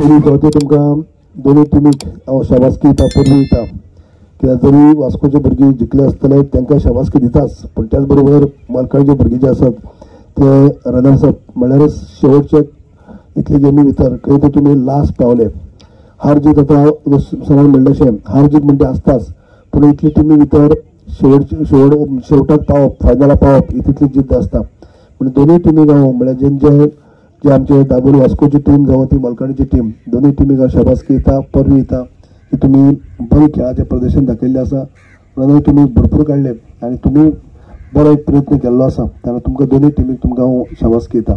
पयलीं कळतो तुमकां दोनूय टिमीक हांव शाबासकी दिता दिता कित्याक जरी वास्कोचे भुरगीं जिखले आसतले तांकां शाबासकी दिताच. पूण त्याच बरोबर मालकाचे भुरगीं जे आसात ते रनर्स अप म्हणल्यारच शेवटचे इतले गेमी भितर खंय तर तुमी लास्ट पावले. हार जीत आतां सगळ्यांक म्हणलें अशें हार जीत म्हणटा आसताच पूण इतली टिमी भितर शेवट शेवट शेवटाक पावप फायनलाक पावप ही तितली जिद्द आसता पूण दोनूय टिमीक हांव म्हळ्यार म्हणजे जेंचे जे आमचे दाबोली वास्कोची टीम जावं ती मलकाडीची टीम दोनूय टिमीक हांव शाबासकी दिता येता की तुमी बरें खेळाचें प्रदर्शन दाखयल्लें आसा रनय तुमी भरपूर काडले आनी तुमी बरो एक प्रयत्न केल्लो आसा तेन्ना तुमकां दोनूय टिमीक तुमकां हांव शाबासकी दिता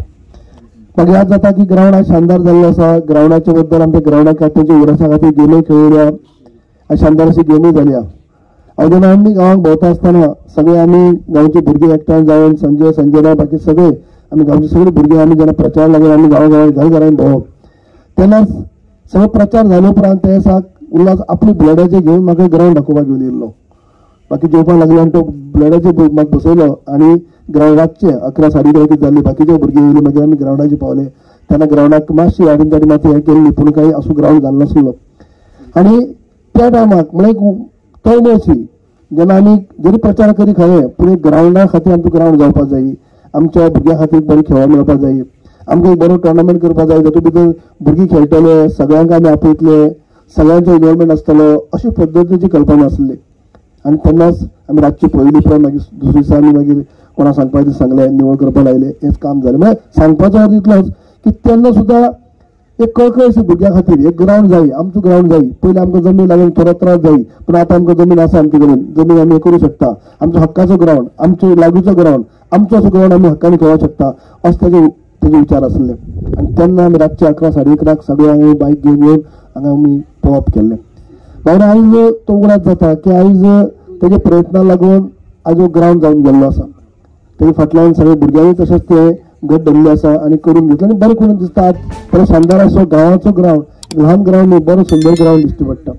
मागीर याद जाता की ग्रावंड आज शानदार जाल्लो आसा ग्रावंडाच्या बद्दल आमच्या ग्रावंडाक खात्याच्या उरसा खातीर गेमी खेळल्या आज शानदार अशी गेमी जाल्या हांव जेन्ना आमी गांवांत भोंवता आसतना सगळे आमी गांवचे भुरगे एकठांय जावन संजय संजना बाकी सगळे आम्ही गावचे सगळे भुरगे आमी जेन्ना प्रचार लागले आमी गावागावात घरघरांनी भोंवप तेन्ना सगळो प्रचार जालो उपरांत ते दिसाक उल्हास आपली ब्लडाचे घेवन म्हाका ग्रावंड दाखोवपाक घेवन येयल्लो बाकी जेवपाक लागलो आनी तो ब्लडाचे म्हाका बसयलो आनी ग्रावंड रातचे अकरा साडे अकरा कितें जाल्ली बाकीचे भुरगे येयले मागीर आमी ग्रावंडाचेर पावले. तेन्ना ग्रावंडाक मातशी हाडून ताणी माती हें केल्ली पूण काही असो ग्रावंड जाल्लो नासलो. आनी त्या टायमाक म्हळ्यार तळमळशी अशी जेन्ना आमी जरी प्रचार करी खरें पूण ग्रावंडा खातीर आमकां ग्रावंड जावपाक जाय आमच्या भुरग्यां खातीर बरें खेळ मेळपाक जाय आमकां एक बरो टोर्नामेंट करपाक जाय तातूंत भितर भुरगीं खेळटले सगळ्यांक आमी आपयतले सगळ्यांचो इन्वॉल्वमेंट आसतलो अशे पद्दतीची कल्पना आसली आनी तेन्नाच आमी रातची पयली उपरांत मागीर दुसरे दिसा आमी मागीर कोणाक सांगपाचें सांगलें निवळ करपाक लायलें हेंच काम जालें म्हळ्यार म्हणजे सांगपाचो अर्थ इतलोच की तेन्ना सुद्दां एक कळकळ अशी भुरग्यां खातीर एक ग्रावंड जाय आमचो ग्रावंड जाय पयलीं आमकां जमीन लागून थोडो त्रास जाय पूण आतां आमकां जमीन आसा आमचे कडेन. जमीन आमी करूं शकता. आमचो हक्काचो ग्रावंड आमचो लागींचो ग्रावंड आमचो असो ग्रावंड आमी कळवू शकता. असो त्याचे तेजे विचार असले आनी तेन्ना आमी रातचे अकरा साडे अकराक सगळे हांगा बायक घेवन येवन हांगा आमी पोवप केल्लें भायर आयज तो उगडात जाता की आयज तेजे प्रयत्नां लागून आयज ग्रावंड जावन गेल्लो आसा तेजे फाटल्यान सगळे भुरग्यांनी तशेंच ते घट धरले आसा आनी करून घेतले. आनी बरें करून दिसता आज बरो शानदार असो गांवाचो ग्रावंड लहान ग्रावंड बरो सुंदर ग्रावंड दिश्टी पडटा